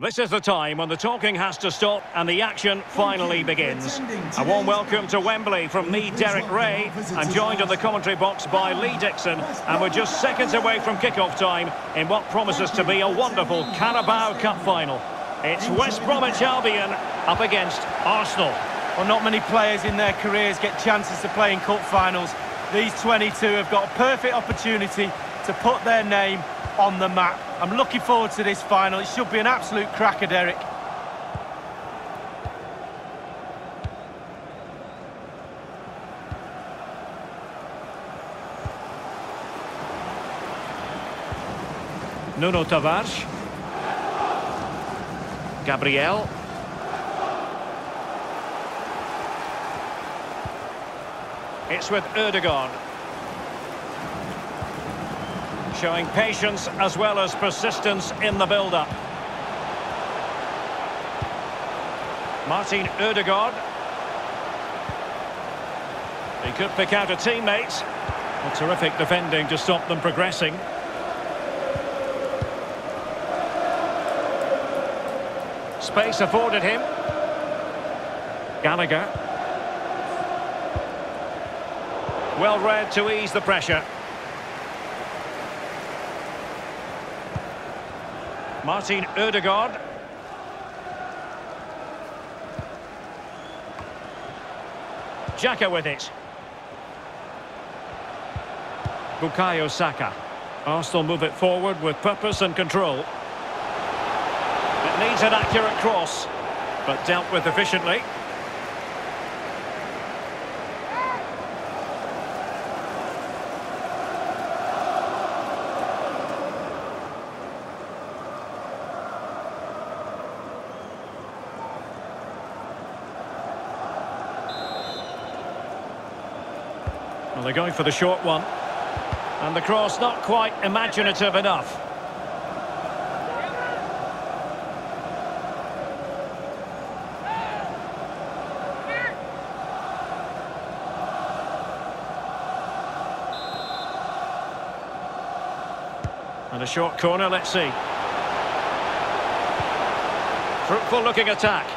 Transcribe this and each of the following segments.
This is the time when the talking has to stop and the action finally begins. A warm welcome to Wembley from me, Derek Ray. I'm joined in the commentary box by Lee Dixon, and we're just seconds away from kick-off time in what promises to be a wonderful Carabao Cup final. It's West Bromwich Albion up against Arsenal. Well, not many players in their careers get chances to play in cup finals. These 22 have got a perfect opportunity to put their name on the map. I'm looking forward to this final. It should be an absolute cracker, Derek. Nuno Tavares. Gabriel. It's with Ødegaard. Showing patience as well as persistence in the build-up. Martin Ødegaard. He could pick out a teammate. A terrific defending to stop them progressing. Space afforded him. Gallagher. Well read to ease the pressure. Martin Ødegaard. Xhaka with it. Bukayo Saka. Arsenal move it forward with purpose and control. It needs an accurate cross, but dealt with efficiently. Well, they're going for the short one. And the cross not quite imaginative enough. And a short corner, let's see. Fruitful looking attack.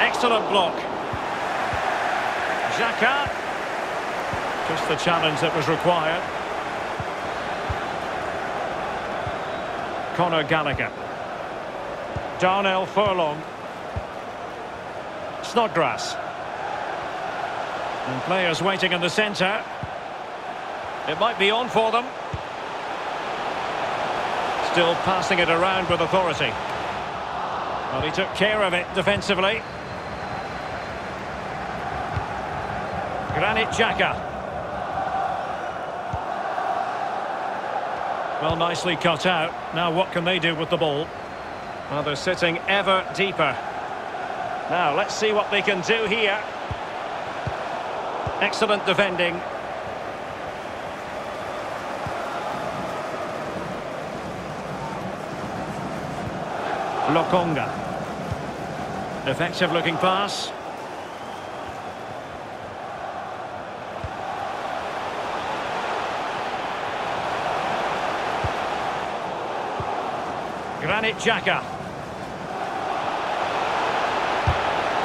Excellent block. Xhaka. Just the challenge that was required. Conor Gallagher. Darnell Furlong. Snodgrass. And players waiting in the centre. It might be on for them. Still passing it around with authority. Well, he took care of it defensively. Granit Xhaka. Well, nicely cut out. Now what can they do with the ball? Well, they're sitting ever deeper. Now, let's see what they can do here. Excellent defending. Lokonga. Effective looking pass. Granit Xhaka.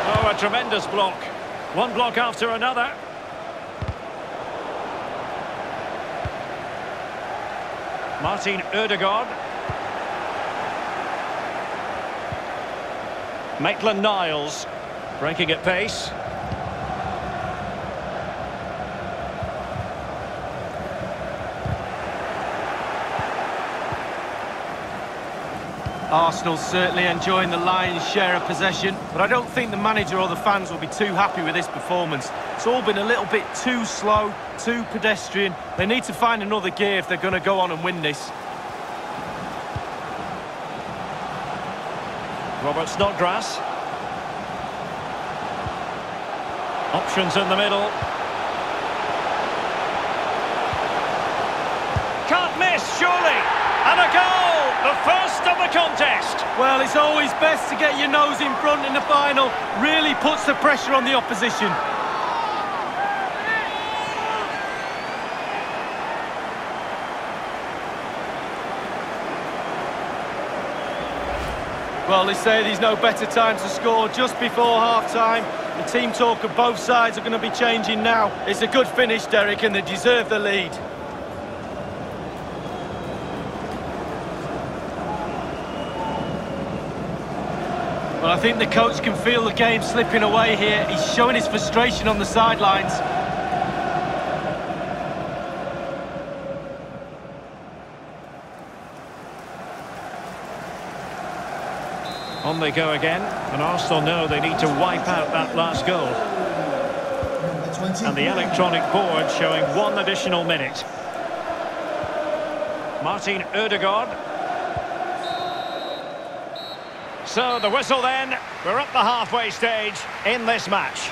Oh, a tremendous block. One block after another. Martin Ødegaard. Maitland-Niles breaking at pace. Arsenal certainly enjoying the lion's share of possession, but I don't think the manager or the fans will be too happy with this performance. It's all been a little bit too slow, too pedestrian. They need to find another gear if they're going to go on and win this. Robert Snodgrass. Options in the middle. Can't miss, surely. And a goal! The first of the contest. Well, it's always best to get your nose in front in the final. Really puts the pressure on the opposition. Well, they say there's no better time to score just before half-time. The team talk of both sides are going to be changing now. It's a good finish, Derek, and they deserve the lead. Well, I think the coach can feel the game slipping away here. He's showing his frustration on the sidelines. On they go again, and Arsenal know they need to wipe out that last goal. And the electronic board showing one additional minute. Martin Odegaard. So the whistle then, we're at the halfway stage in this match.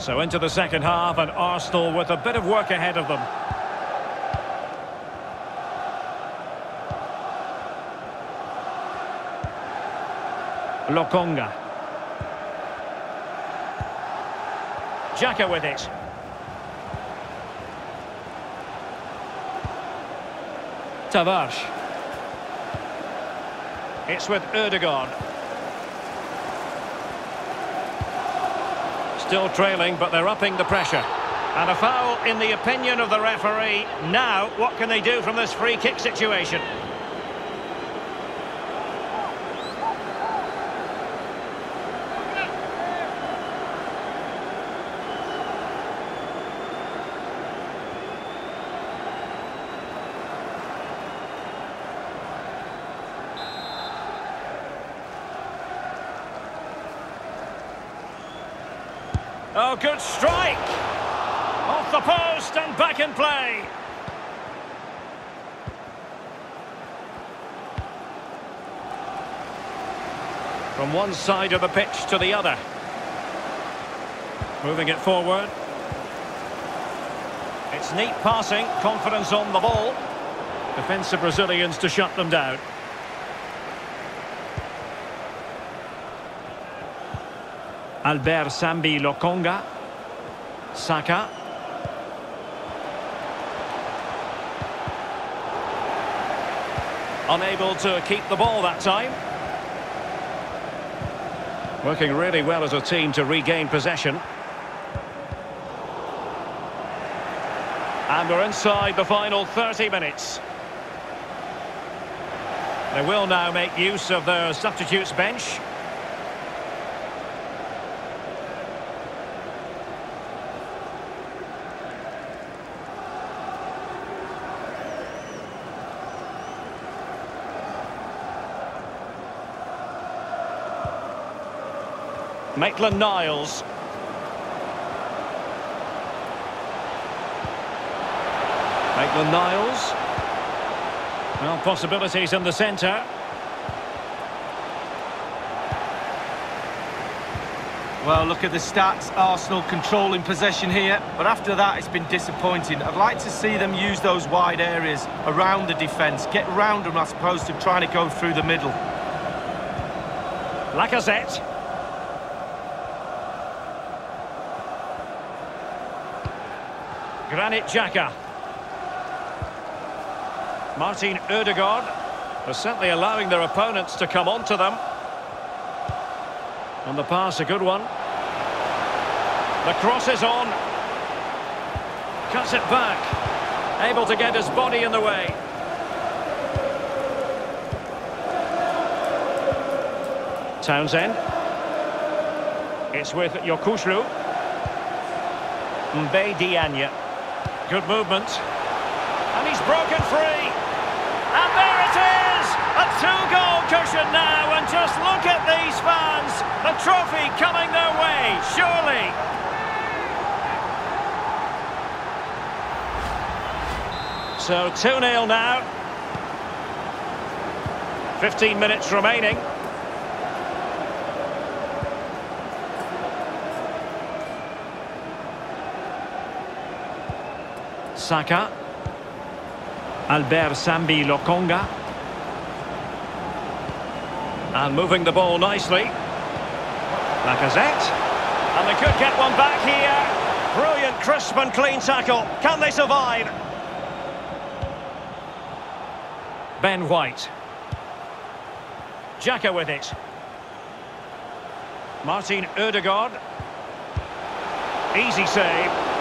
So into the second half and Arsenal with a bit of work ahead of them. Lokonga. Xhaka with it. Tavares. It's with Ødegaard. Still trailing, but they're upping the pressure. And a foul in the opinion of the referee. Now, what can they do from this free kick situation? Oh, good strike! Off the post and back in play. From one side of the pitch to the other. Moving it forward. It's neat passing, confidence on the ball. Defensive Brazilians to shut them down. Albert Sambi Lokonga. Saka. Unable to keep the ball that time. Working really well as a team to regain possession. And we're inside the final 30 minutes. They will now make use of their substitutes bench. Maitland-Niles. Maitland-Niles. Well, possibilities in the centre. Well, look at the stats. Arsenal controlling possession here. But after that, it's been disappointing. I'd like to see them use those wide areas around the defence. Get round them as opposed to trying to go through the middle. Lacazette. Granit Xhaka. Martin Odegaard. They're certainly allowing their opponents to come onto them. And the pass, a good one. The cross is on. Cuts it back. Able to get his body in the way. Townsend. It's with Yokuslu. Mbaye Diagne. Good movement. And he's broken free. And there it is! A two-goal cushion now. And just look at these fans. The trophy coming their way, surely. So 2-0 now. 15 minutes remaining. Saka. Albert Sambi Lokonga. And moving the ball nicely. Lacazette. And they could get one back here. Brilliant, crisp and clean tackle. Can they survive? Ben White. Xhaka with it. Martin Odegaard. Easy save.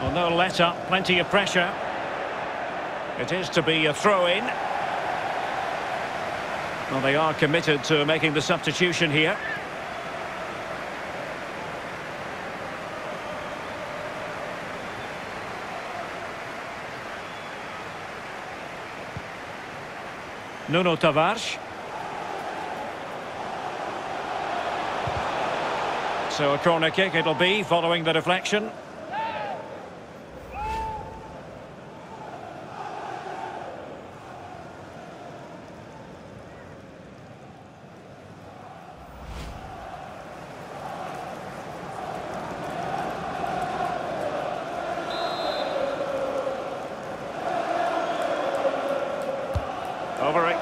Well, no let up, plenty of pressure. It is to be a throw-in. Well, they are committed to making the substitution here. Nuno Tavares. So a corner kick it'll be following the deflection.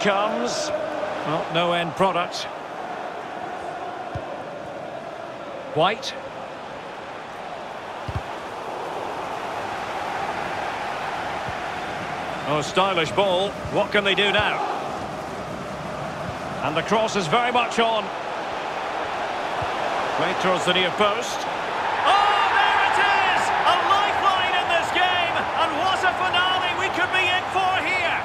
Comes. Well, no end product. White. Oh, stylish ball. What can they do now? And the cross is very much on. Played towards the near post. Oh, there it is! A lifeline in this game! And what a finale we could be in for here!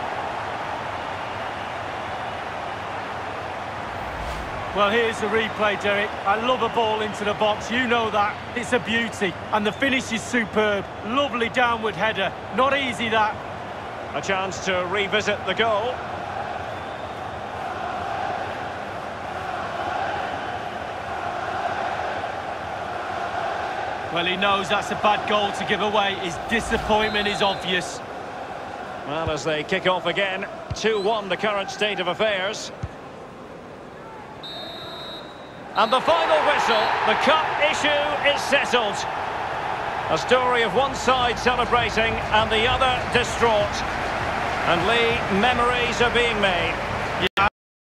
Well, here's the replay, Derek. I love a ball into the box. You know that. It's a beauty. And the finish is superb. Lovely downward header. Not easy, that. A chance to revisit the goal. Well, he knows that's a bad goal to give away. His disappointment is obvious. Well, as they kick off again, 2-1 the current state of affairs. And the final whistle, the cup issue is settled. A story of one side celebrating and the other distraught. And Lee, memories are being made.